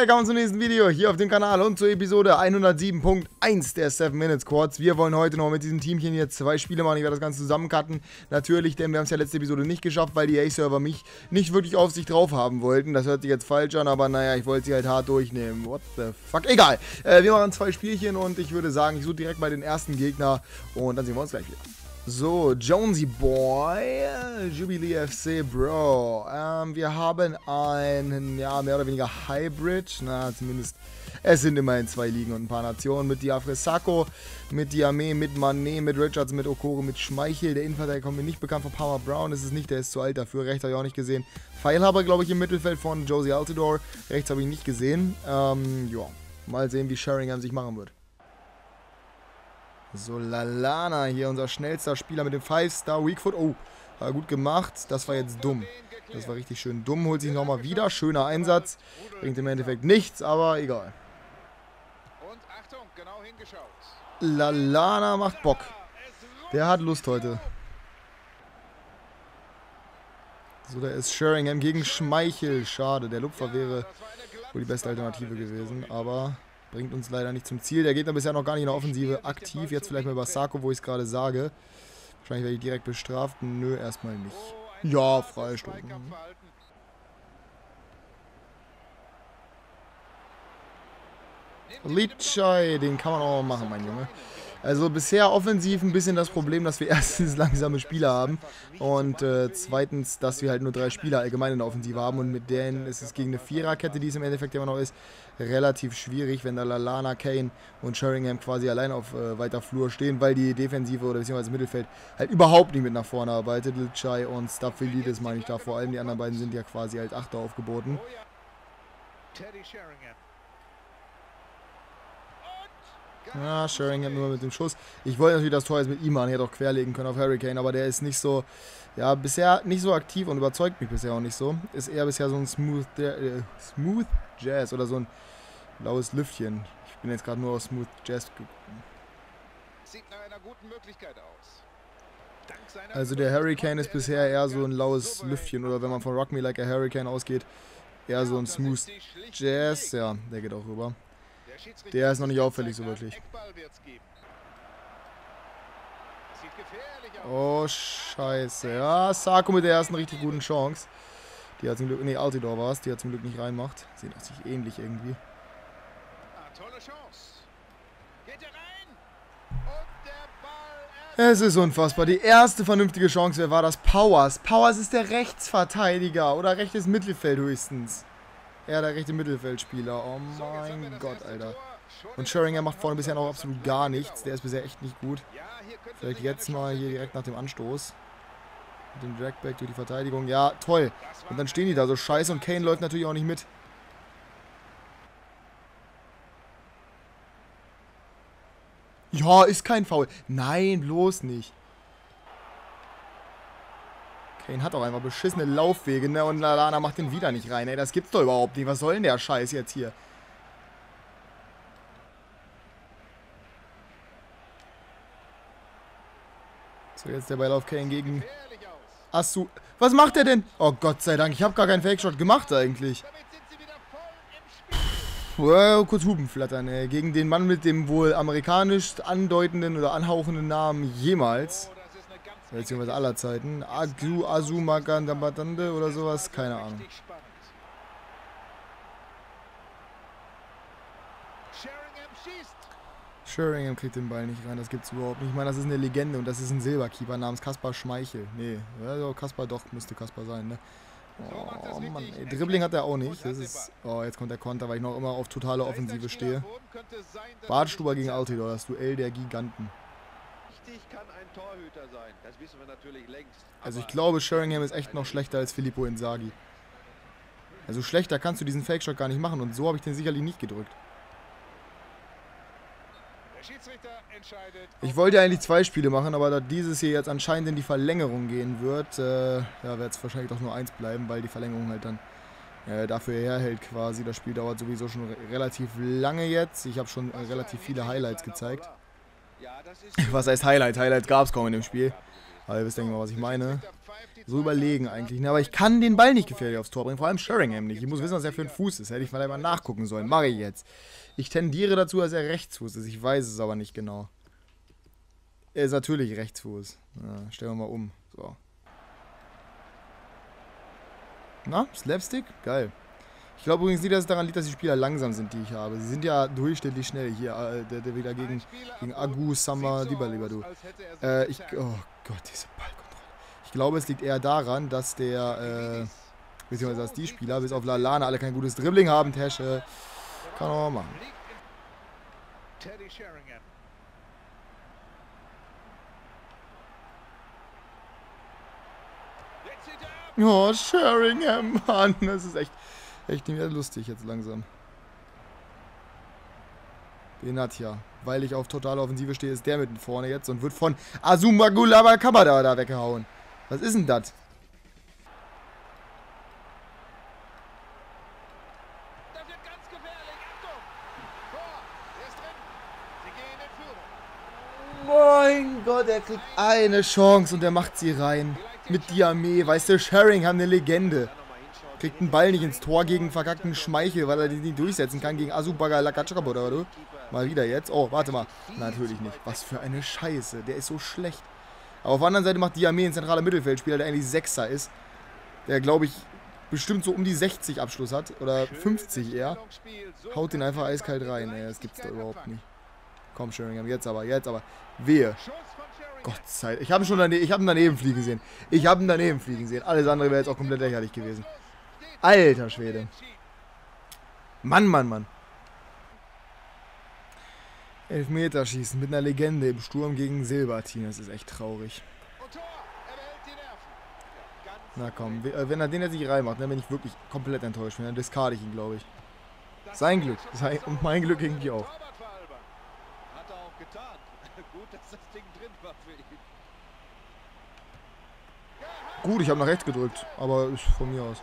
willkommen zum nächsten Video hier auf dem Kanal und zur Episode 107.1 der 7 Minutes Quads. Wir wollen heute noch mit diesem Teamchen hier zwei Spiele machen. Ich werde das Ganze zusammencutten. Natürlich, denn wir haben es ja letzte Episode nicht geschafft, weil die A-Server mich nicht wirklich auf sich drauf haben wollten. Das hört sich jetzt falsch an, aber naja, ich wollte sie halt hart durchnehmen. What the fuck? Egal. Äh, wir machen zwei Spielchen und ich würde sagen, ich suche direkt mal den ersten Gegner und dann sehen wir uns gleich wieder. So, Jonesy Boy, Jubilee FC Bro. Ähm, wir haben einen, ja, mehr oder weniger Hybrid. Na, zumindest, es sind immerhin zwei Ligen und ein paar Nationen. Mit Diafre Sacco, mit Diame, mit Manet, mit Richards, mit Okoro, mit Schmeichel. Der Innenverteidiger kommt mir nicht bekannt von Palmer Brown. Ist nicht, der ist zu alt dafür. Rechts habe ich auch nicht gesehen. Pfeilhaber, glaube ich, im Mittelfeld von Josie Altidore. Rechts habe ich nicht gesehen. Ähm, ja, mal sehen, wie Sheringham sich machen wird. So, Lalana hier, unser schnellster Spieler mit dem 5-Star Weakfoot. Oh, war gut gemacht. Das war jetzt dumm. Das war richtig schön dumm. Holt sich nochmal wieder. Schöner Einsatz. Bringt im Endeffekt nichts, aber egal. Lalana macht Bock. Der hat Lust heute. So, da ist Sheringham gegen Schmeichel. Schade, der Lupfer wäre wohl die beste Alternative gewesen, aber Bringt uns leider nicht zum Ziel. Der Gegner bisher noch gar nicht in der Offensive aktiv. Jetzt vielleicht mal über Sarko, wo ich es gerade sage. Wahrscheinlich werde ich direkt bestraft. Nö, erstmal nicht. Ja, Freistoß. Litschei, den kann man auch machen, mein Junge. Also bisher offensiv ein bisschen das Problem, dass wir erstens langsame Spieler haben und äh, zweitens, dass wir halt nur drei Spieler allgemein in der Offensive haben und mit denen ist es gegen eine Viererkette, die es im Endeffekt immer noch ist, relativ schwierig, wenn da Lalana, Kane und Sheringham quasi allein auf äh, weiter Flur stehen, weil die Defensive oder beziehungsweise Mittelfeld halt überhaupt nicht mit nach vorne arbeitet. Chai und Staphylidis meine ich da vor allem, die anderen beiden sind ja quasi halt Achter aufgeboten. Teddy Sheringham. Ja, Sheringham nur mit dem Schuss. Ich wollte natürlich das Tor jetzt mit ihm machen. Ich hätte auch querlegen können auf Hurricane, aber der ist nicht so, ja, bisher nicht so aktiv und überzeugt mich bisher auch nicht so. Ist eher bisher so ein Smooth, äh, Smooth Jazz oder so ein blaues Lüftchen. Ich bin jetzt gerade nur auf Smooth Jazz Sieht nach einer guten Möglichkeit aus. Also der Hurricane ist bisher eher so ein laues Lüftchen oder wenn man von Rock Me Like a Hurricane ausgeht, eher so ein Smooth Jazz. Ja, der geht auch rüber. Der ist noch nicht auffällig so wirklich. Oh, scheiße. Ja, Sarko mit der ersten richtig guten Chance. Die hat zum Glück, nee, Altidor war es, die hat zum Glück nicht reinmacht. Sieht sich ähnlich irgendwie. Es ist unfassbar. Die erste vernünftige Chance, wer war das? Powers. Powers ist der Rechtsverteidiger oder rechtes Mittelfeld höchstens. Ja, der rechte Mittelfeldspieler. Oh mein Gott, Alter. Und Scheringer macht vorne bisher noch absolut gar nichts. Der ist bisher echt nicht gut. Vielleicht jetzt mal hier direkt nach dem Anstoß. Mit dem Dragback durch die Verteidigung. Ja, toll. Und dann stehen die da so scheiße und Kane läuft natürlich auch nicht mit. Ja, ist kein Foul. Nein, bloß nicht. Kane hat auch einfach beschissene Laufwege, ne? Und Lalana macht den wieder nicht rein, ey. Das gibt's doch überhaupt nicht. Was soll denn der Scheiß jetzt hier? So, jetzt der Ball auf Kane gegen Asu. Was macht er denn? Oh Gott sei Dank, ich habe gar keinen Fake-Shot gemacht eigentlich. Well, kurz Huben flattern, ey. Gegen den Mann mit dem wohl amerikanisch andeutenden oder anhauchenden Namen jemals beziehungsweise aller Zeiten. Agu Azumagandabatande oder sowas, keine Ahnung. Sheringham kriegt den Ball nicht rein, das gibt's überhaupt nicht. Ich meine, das ist eine Legende und das ist ein Silberkeeper namens Kaspar Schmeichel. Nee, also Kaspar doch, müsste Kaspar sein, ne? Oh Mann, ey. Dribbling hat er auch nicht. Das ist. Oh, jetzt kommt der Konter, weil ich noch immer auf totale Offensive stehe. Badstuber gegen Altidor, das Duell der Giganten wichtig kann ein Torhüter sein. Das wissen wir natürlich längst. Also ich glaube, Sheringham ist echt noch schlechter als Filippo Inzaghi. Also schlechter kannst du diesen Fake-Shot gar nicht machen und so habe ich den sicherlich nicht gedrückt. Ich wollte eigentlich zwei Spiele machen, aber da dieses hier jetzt anscheinend in die Verlängerung gehen wird, äh, ja, wird es wahrscheinlich doch nur eins bleiben, weil die Verlängerung halt dann äh, dafür herhält quasi. Das Spiel dauert sowieso schon re relativ lange jetzt. Ich habe schon äh, relativ viele Highlights gezeigt. Was heißt Highlight? Highlight gab es kaum in dem Spiel. Aber ihr wisst, denke mal, was ich meine. so überlegen eigentlich. Ne? Aber ich kann den Ball nicht gefährlich aufs Tor bringen, vor allem Sheringham nicht. Ich muss wissen, was er für ein Fuß ist. Hätte ich mal einmal nachgucken sollen. Mache ich jetzt. Ich tendiere dazu, dass er Rechtsfuß ist. Ich weiß es aber nicht genau. Er ist natürlich Rechtsfuß. Ja, stellen wir mal um. So. Na, Slapstick? Geil. Ich glaube übrigens nicht, dass es daran liegt, dass die Spieler langsam sind, die ich habe. Sie sind ja durchschnittlich schnell hier, äh, der, der wieder gegen, gegen Agu, Summer, du. Äh, ich, oh Gott, diese Ballkontrolle. Ich glaube, es liegt eher daran, dass der, äh, beziehungsweise dass die Spieler, bis auf Lalana, alle kein gutes Dribbling haben. Tasche, kann man mal machen. Teddy Sheringham. Oh, Sheringham, Mann, das ist echt, echt nicht mehr lustig jetzt langsam. Benatia, weil ich auf totale Offensive stehe, ist der mitten vorne jetzt und wird von Azumagulaba Kabada da weggehauen. Was ist denn das? Mein Gott, er kriegt eine Chance und er macht sie rein mit Diame, weißt du, Sheringham eine Legende. Kriegt einen Ball nicht ins Tor gegen verkackten Schmeichel, weil er die nicht durchsetzen kann gegen Asubaga Lakachakaboda, oder du? Mal wieder jetzt. Oh, warte mal. Natürlich nicht. Was für eine Scheiße. Der ist so schlecht. Aber auf der anderen Seite macht Diame einen zentraler Mittelfeldspieler, der eigentlich Sechser ist. Der, glaube ich, bestimmt so um die 60 Abschluss hat. Oder 50 eher. Haut den einfach eiskalt rein. Ey, das gibt's doch überhaupt nicht. Komm, Sheringham, jetzt aber, jetzt aber. Wehe. Gott sei Dank. Ich habe schon daneben, hab ihn daneben fliegen sehen. Ich habe ihn daneben fliegen sehen. Alles andere wäre jetzt auch komplett lächerlich gewesen. Alter Schwede. Mann, Mann, Mann. Elfmeterschießen mit einer Legende im Sturm gegen Silberteam. Das ist echt traurig. Na komm, äh, wenn er den jetzt nicht reinmacht, dann bin ich wirklich komplett enttäuscht. Dann discard ich ihn, glaube ich. Sein Glück. Sein, und mein Glück irgendwie auch. Gut, ich habe nach rechts gedrückt, aber ist von mir aus.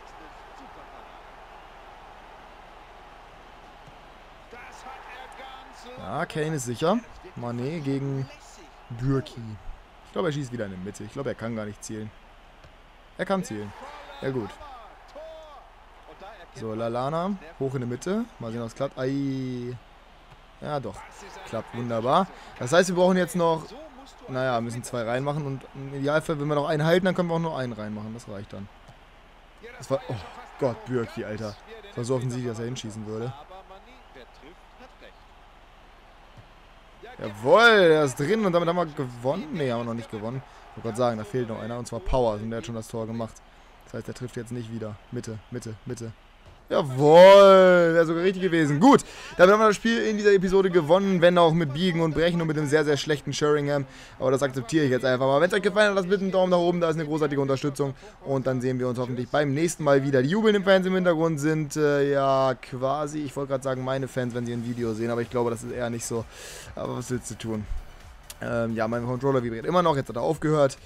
Ja, Kane ist sicher. Mané gegen Bürki. Ich glaube, er schießt wieder in die Mitte. Ich glaube, er kann gar nicht zielen. Er kann zielen. Ja, gut. So, Lalana. Hoch in die Mitte. Mal sehen, ob es klappt. Ai. Ja, doch. Klappt wunderbar. Das heißt, wir brauchen jetzt noch naja, müssen zwei reinmachen und im Idealfall, wenn wir noch einen halten, dann können wir auch nur einen reinmachen. Das reicht dann. Das war, oh Gott, Bürki, Alter. Das war so offensichtlich, dass er hinschießen würde. Jawohl, er ist drin und damit haben wir gewonnen. Ne, haben wir noch nicht gewonnen. Ich wollte gerade sagen, da fehlt noch einer und zwar Power und der hat schon das Tor gemacht. Das heißt, er trifft jetzt nicht wieder. Mitte, Mitte, Mitte. Jawohl, wäre sogar richtig gewesen. Gut, damit haben wir das Spiel in dieser Episode gewonnen, wenn auch mit Biegen und Brechen und mit einem sehr, sehr schlechten Sheringham. Aber das akzeptiere ich jetzt einfach mal. Wenn es euch gefallen hat, lasst bitte einen Daumen nach oben, da ist eine großartige Unterstützung. Und dann sehen wir uns hoffentlich beim nächsten Mal wieder. Die jubelnden Fans im Hintergrund sind äh, ja quasi, ich wollte gerade sagen, meine Fans, wenn sie ein Video sehen, aber ich glaube, das ist eher nicht so. Aber was willst du tun? Ähm, ja, mein Controller vibriert immer noch, jetzt hat er aufgehört.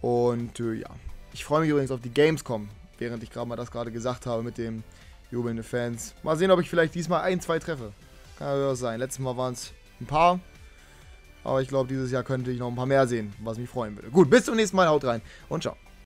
Und äh, ja, ich freue mich übrigens auf die Gamescom, während ich gerade mal das gerade gesagt habe mit dem jubelnde Fans. Mal sehen, ob ich vielleicht diesmal ein, zwei treffe. Kann ja sein. Letztes Mal waren es ein paar. Aber ich glaube, dieses Jahr könnte ich noch ein paar mehr sehen, was mich freuen würde. Gut, bis zum nächsten Mal. Haut rein und ciao.